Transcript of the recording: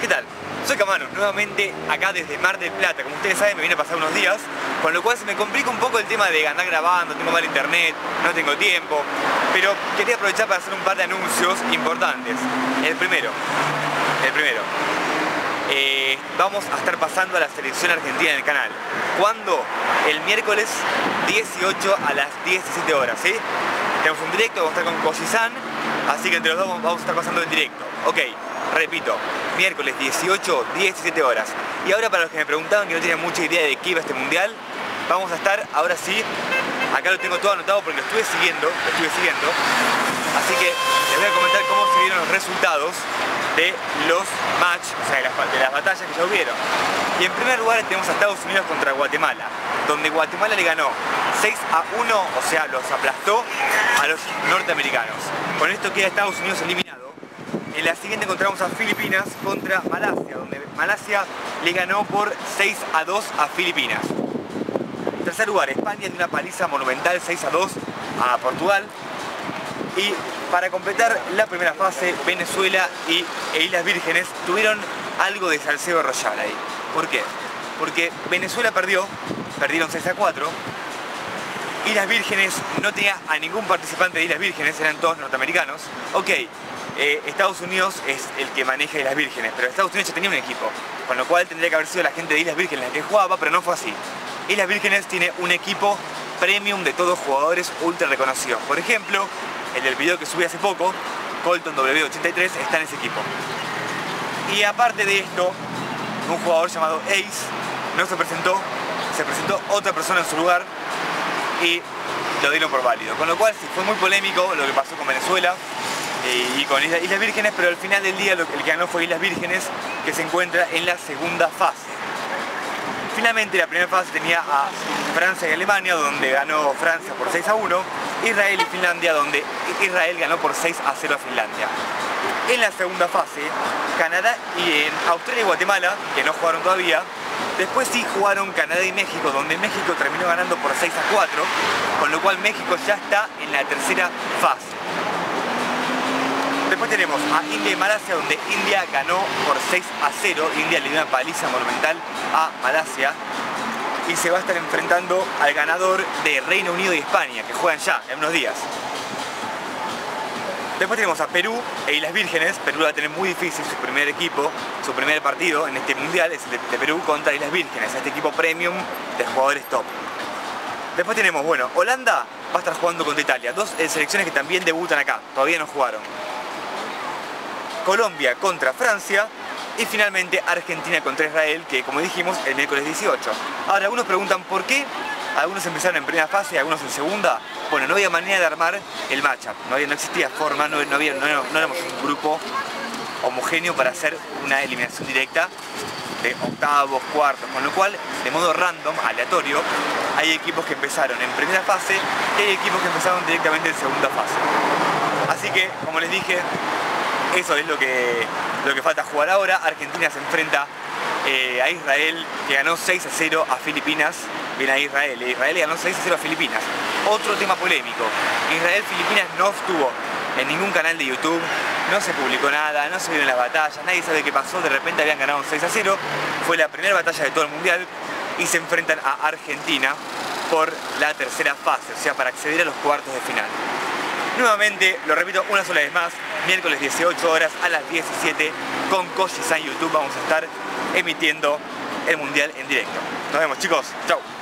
¿qué tal? Soy Camano, nuevamente acá desde Mar del Plata. Como ustedes saben, me viene a pasar unos días, con lo cual se me complica un poco el tema de andar grabando, tengo mal internet, no tengo tiempo, pero quería aprovechar para hacer un par de anuncios importantes. El primero, el primero, eh, vamos a estar pasando a la selección argentina en el canal. ¿Cuándo? El miércoles 18 a las 17 horas, ¿sí? Tenemos un directo, vamos a estar con Cosizán, así que entre los dos vamos a estar pasando en directo. Ok, repito, miércoles 18, 17 horas. Y ahora para los que me preguntaban que no tienen mucha idea de qué iba este mundial, vamos a estar, ahora sí, acá lo tengo todo anotado porque lo estuve siguiendo, lo estuve siguiendo. Así que les voy a comentar cómo se vieron los resultados de los match, o sea, de las, de las batallas que ya hubieron. Y en primer lugar tenemos a Estados Unidos contra Guatemala, donde Guatemala le ganó 6 a 1, o sea, los aplastó a los norteamericanos. Con esto queda Estados Unidos eliminado. En la siguiente encontramos a Filipinas contra Malasia, donde Malasia le ganó por 6 a 2 a Filipinas. En tercer lugar, España tiene una paliza monumental 6 a 2 a Portugal. Y para completar la primera fase, Venezuela y e Islas Vírgenes tuvieron algo de salseo royal ahí. ¿Por qué? Porque Venezuela perdió, perdieron 6 a 4, Islas Vírgenes no tenía a ningún participante de Islas Vírgenes, eran todos norteamericanos. Ok, eh, Estados Unidos es el que maneja Islas Vírgenes, pero Estados Unidos ya tenía un equipo, con lo cual tendría que haber sido la gente de Islas Vírgenes la que jugaba, pero no fue así. Islas Vírgenes tiene un equipo premium de todos jugadores ultra reconocidos. Por ejemplo, el del video que subí hace poco, Colton W83, está en ese equipo. Y aparte de esto, un jugador llamado Ace no se presentó, se presentó otra persona en su lugar y lo dieron por válido. Con lo cual sí, fue muy polémico lo que pasó con Venezuela y con Islas, Islas Vírgenes, pero al final del día lo, el que ganó fue Islas Vírgenes, que se encuentra en la segunda fase. Finalmente la primera fase tenía a Francia y Alemania, donde ganó Francia por 6 a 1, Israel y Finlandia, donde Israel ganó por 6 a 0 a Finlandia. En la segunda fase, Canadá y en Australia y Guatemala, que no jugaron todavía, después sí jugaron Canadá y México, donde México terminó ganando por 6 a 4, con lo cual México ya está en la tercera fase. Después tenemos a India y Malasia, donde India ganó por 6 a 0. India le dio una paliza monumental a Malasia. Y se va a estar enfrentando al ganador de Reino Unido y España, que juegan ya en unos días. Después tenemos a Perú e Islas Vírgenes. Perú va a tener muy difícil su primer equipo, su primer partido en este mundial es el de Perú contra Islas Vírgenes, este equipo premium de jugadores top. Después tenemos, bueno, Holanda va a estar jugando contra Italia, dos eh, selecciones que también debutan acá, todavía no jugaron. Colombia contra Francia y finalmente Argentina contra Israel, que como dijimos, el miércoles 18. Ahora, algunos preguntan por qué algunos empezaron en primera fase algunos en segunda. Bueno, no había manera de armar el matchup, no, había, no existía forma, no, había, no, no éramos un grupo homogéneo para hacer una eliminación directa de octavos, cuartos, con lo cual, de modo random, aleatorio, hay equipos que empezaron en primera fase y hay equipos que empezaron directamente en segunda fase. Así que, como les dije, eso es lo que, lo que falta jugar ahora. Argentina se enfrenta eh, a Israel, que ganó 6 a 0 a Filipinas. Viene a Israel, Israel ganó 6 a 0 a Filipinas. Otro tema polémico. Israel-Filipinas no estuvo en ningún canal de YouTube, no se publicó nada, no se vieron las batallas, nadie sabe qué pasó, de repente habían ganado 6 a 0. Fue la primera batalla de todo el mundial y se enfrentan a Argentina por la tercera fase, o sea, para acceder a los cuartos de final. Nuevamente, lo repito una sola vez más, miércoles 18 horas a las 17 con Koji-san YouTube vamos a estar emitiendo el Mundial en directo. Nos vemos chicos, chao.